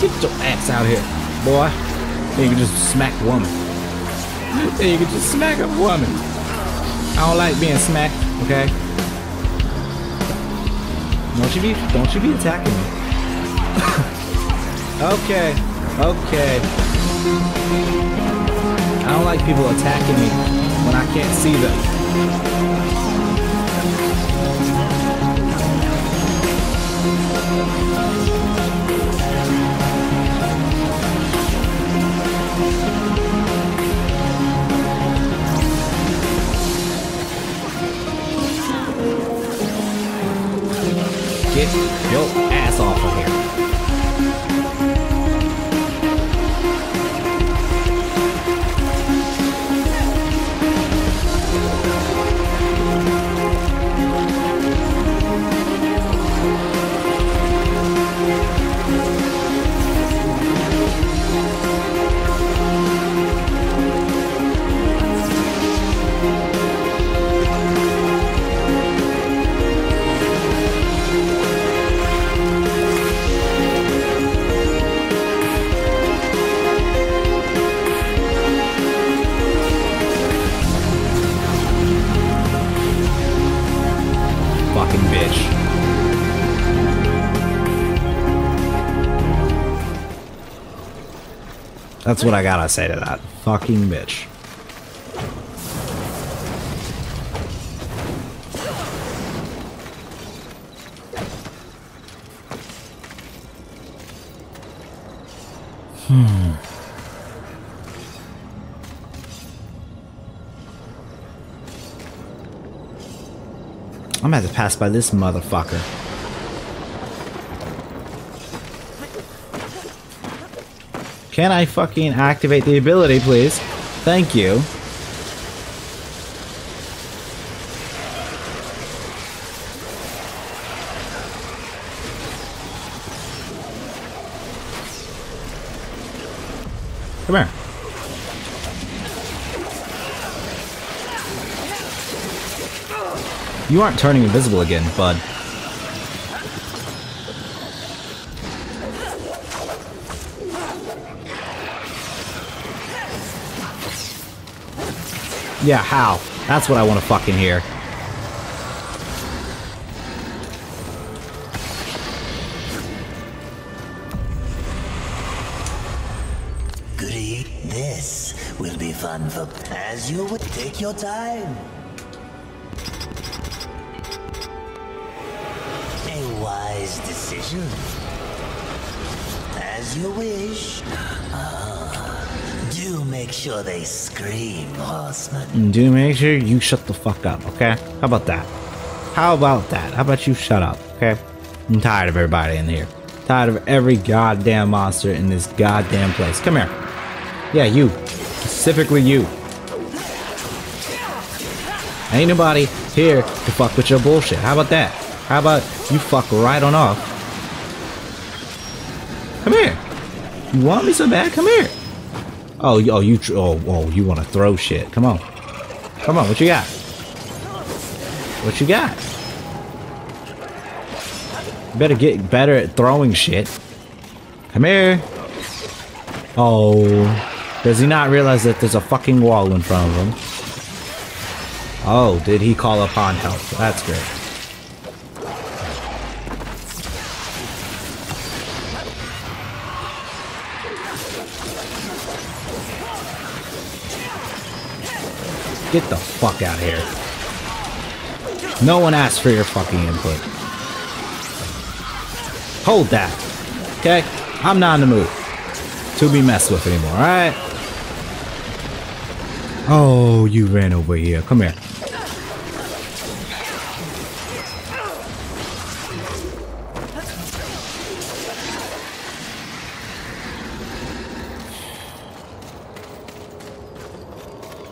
Get your ass out here, boy. Then you can just smack a woman. Then you can just smack a woman. I don't like being smacked, okay? Don't you be don't you be attacking me. okay, okay. I don't like people attacking me when I can't see them. Your That's what I gotta say to that. Fucking bitch. Hmm. I'm gonna have to pass by this motherfucker. Can I fucking activate the ability, please? Thank you. Come here. You aren't turning invisible again, bud. Yeah, how? That's what I want to fucking hear. Goody, this will be fun for as you would take your time. A wise decision. As you wish. Ah, do make sure they scream, horseman. And mm, do make sure you shut the fuck up, okay? How about that? How about that? How about you shut up, okay? I'm tired of everybody in here. Tired of every goddamn monster in this goddamn place. Come here. Yeah, you. Specifically you. Ain't nobody here to fuck with your bullshit. How about that? How about you fuck right on off? Come here. You want me so bad? Come here. Oh, oh, you, oh, oh, you want to throw shit? Come on, come on. What you got? What you got? Better get better at throwing shit. Come here. Oh, does he not realize that there's a fucking wall in front of him? Oh, did he call upon help? That's great. Get the fuck out of here. No one asked for your fucking input. Hold that. Okay? I'm not in the mood to be messed with anymore, alright? Oh, you ran over here. Come here.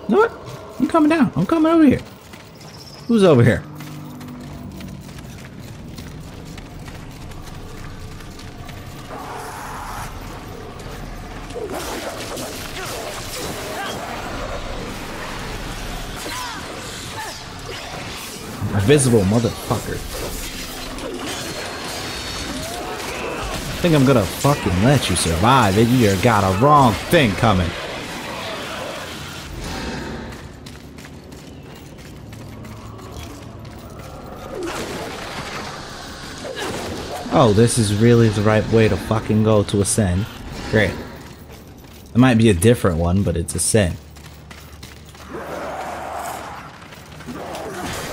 What? You coming down. I'm coming over here. Who's over here? Invisible motherfucker. I think I'm gonna fucking let you survive it. You got a wrong thing coming. Oh, this is really the right way to fucking go to ascend. Great. It might be a different one, but it's ascend.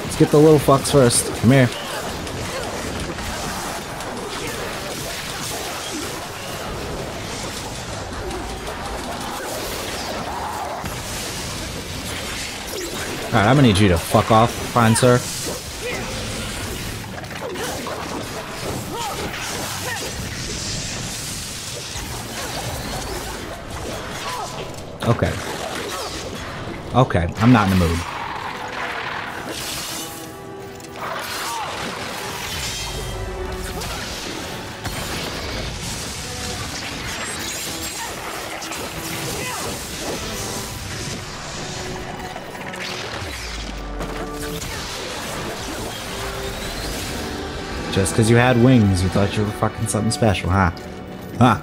Let's get the little fucks first. Come here. Alright, I'm gonna need you to fuck off, fine sir. Okay. Okay, I'm not in the mood. Just because you had wings, you thought you were fucking something special, huh? Huh?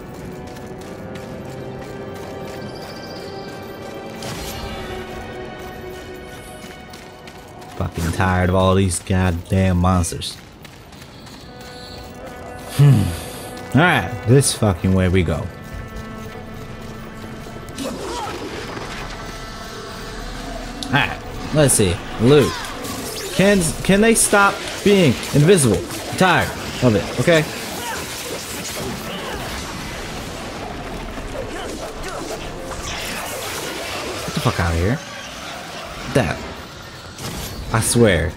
Fucking tired of all these goddamn monsters. Hmm. Alright, this fucking way we go. Alright, let's see. Loot. Can can they stop being invisible? I'm tired of it, okay? Get the fuck out of here. That. I swear.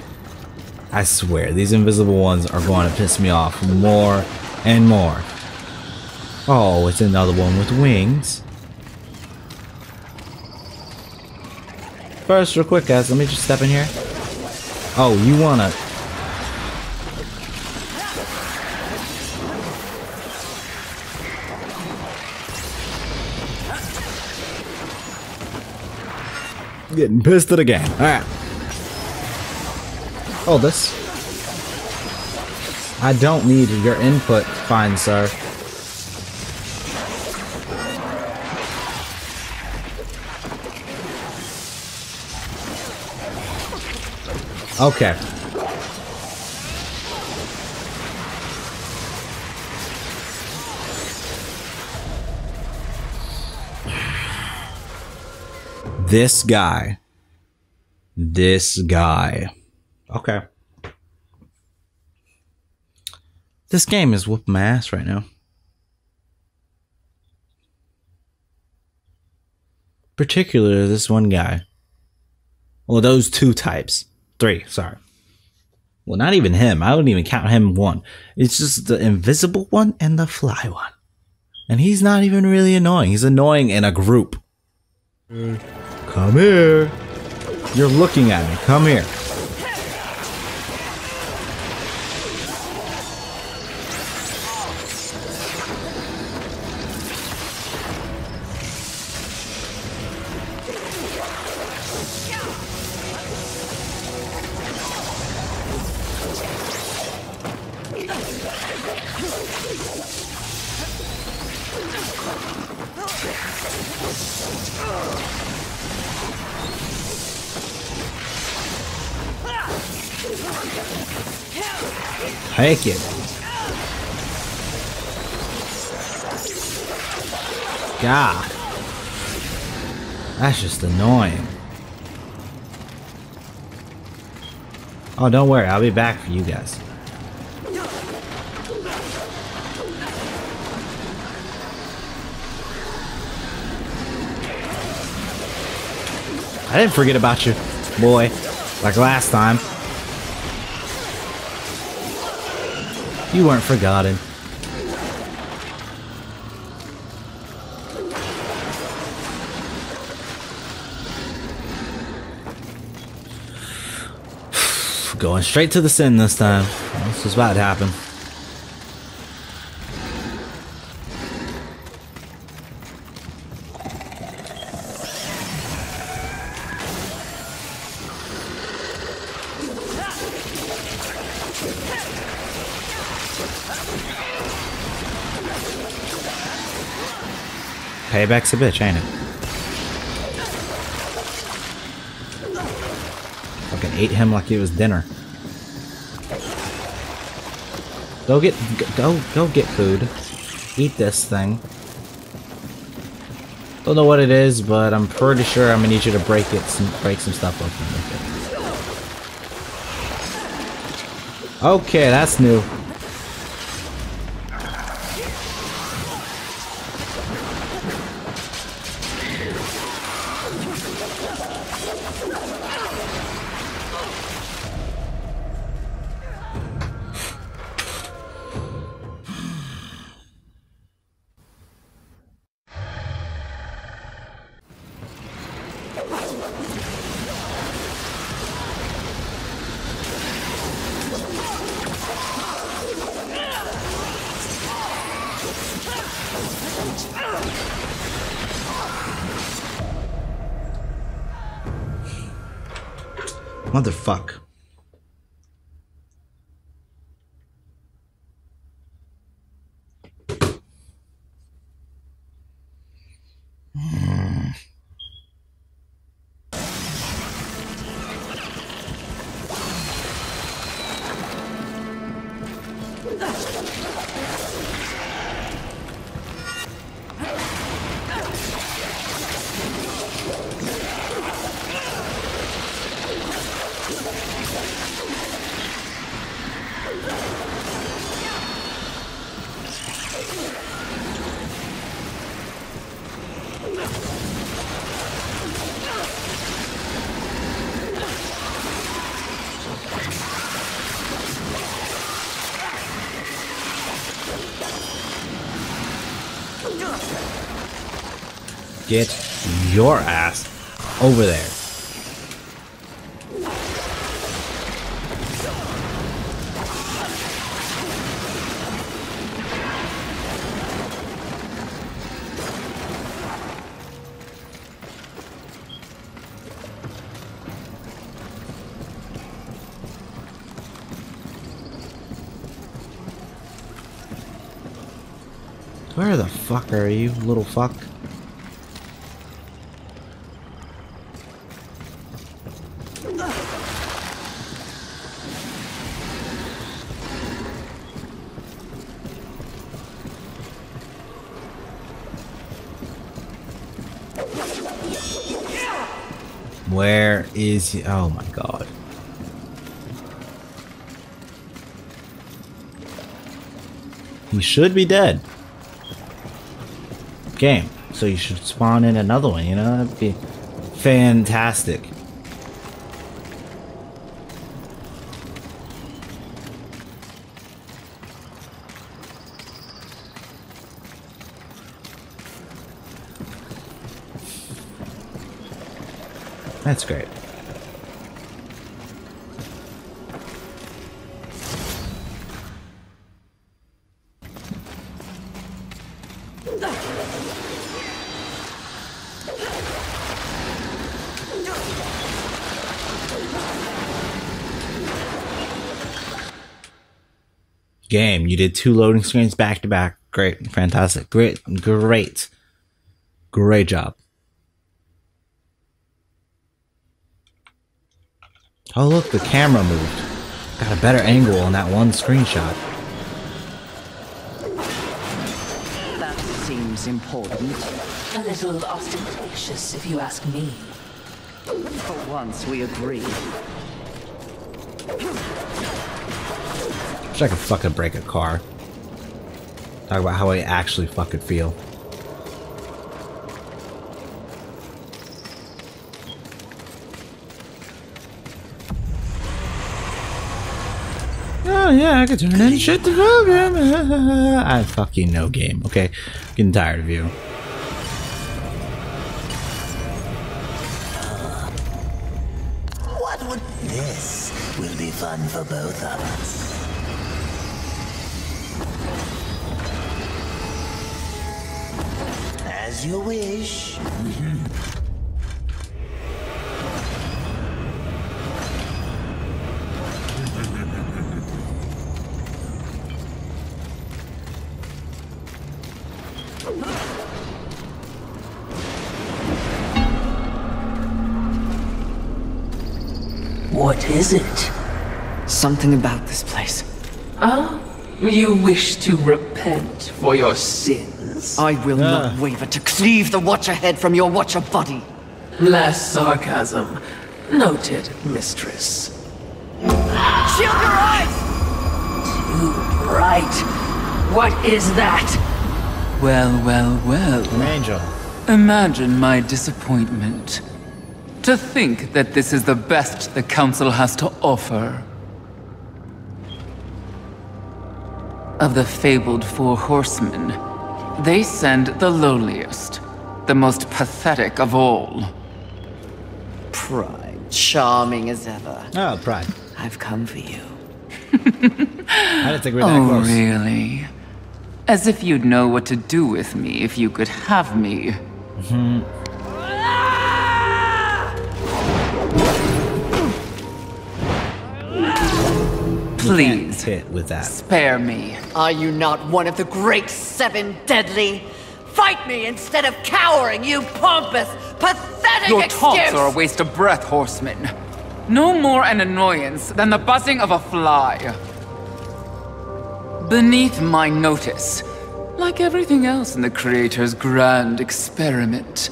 I swear, these invisible ones are going to piss me off more and more. Oh, it's another one with wings. First, real quick, guys, let me just step in here. Oh, you wanna... Getting pissed at again. Alright. Oh, this. I don't need your input, fine sir. Okay. This guy. This guy. Okay. This game is whooping my ass right now. Particularly this one guy. Well, those two types. Three, sorry. Well, not even him. I wouldn't even count him one. It's just the invisible one and the fly one. And he's not even really annoying. He's annoying in a group. Mm. Come here. You're looking at me. Come here. Take it. God. That's just annoying. Oh, don't worry. I'll be back for you guys. I didn't forget about you, boy. Like last time. You weren't forgotten. Going straight to the sin this time. This is about to happen. Payback's a bitch, ain't it? Fucking ate him like it was dinner. Go get, go, go get food. Eat this thing. Don't know what it is, but I'm pretty sure I'm gonna need you to break it, some, break some stuff open. Okay, that's new. Motherfuck. Get your ass over there. Where the fuck are you, little fuck? Where is he? Oh my god. He should be dead. Game. So you should spawn in another one, you know? That'd be fantastic. That's great. Game, you did two loading screens back to back. Great, fantastic, great, great, great job. Oh look, the camera moved. Got a better angle on that one screenshot. That seems important. A little ostentatious, if you ask me. For once, we agree. Wish I could fucking break a car. Talk about how I actually fucking feel. Oh yeah, I could turn in shit to program. I fucking know game. Okay, getting tired of you. As you wish. What is it? Something about this place. Ah, you wish to repent for your sin sins? I will not ah. waver to cleave the Watcher head from your Watcher body. Less sarcasm. Noted, mistress. Shield your eyes! Too bright. What is that? Well, well, well. An angel. Imagine my disappointment. To think that this is the best the Council has to offer. Of the fabled Four Horsemen, they send the lowliest, the most pathetic of all. Pride, charming as ever. Oh, pride. I've come for you. I didn't think we were that Oh, close. really? As if you'd know what to do with me if you could have me. Mm-hmm. Please, Hit with that. spare me. Are you not one of the great seven deadly? Fight me instead of cowering, you pompous, pathetic Your excuse! taunts are a waste of breath, horseman. No more an annoyance than the buzzing of a fly. Beneath my notice, like everything else in the Creator's grand experiment,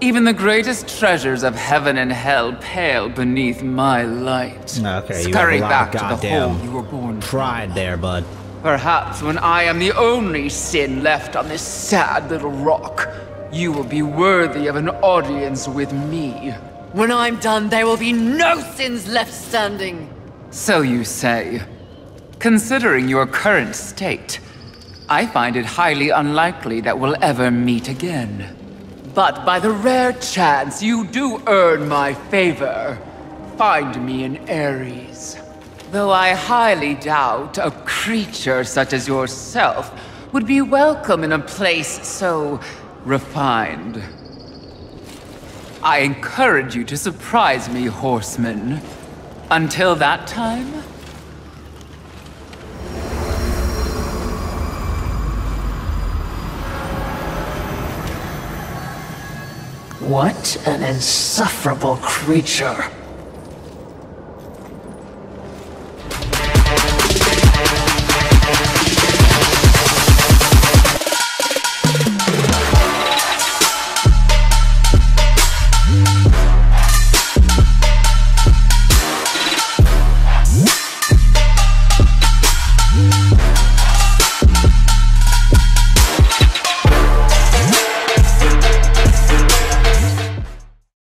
even the greatest treasures of heaven and hell pale beneath my light. Okay, you have Scurry a lot back of to the goddamn hole you were born from. Pride there, bud. Perhaps when I am the only sin left on this sad little rock, you will be worthy of an audience with me. When I'm done, there will be no sins left standing. So you say. Considering your current state, I find it highly unlikely that we'll ever meet again. But by the rare chance you do earn my favor, find me in Ares. Though I highly doubt a creature such as yourself would be welcome in a place so refined. I encourage you to surprise me, horseman. Until that time, What an insufferable creature.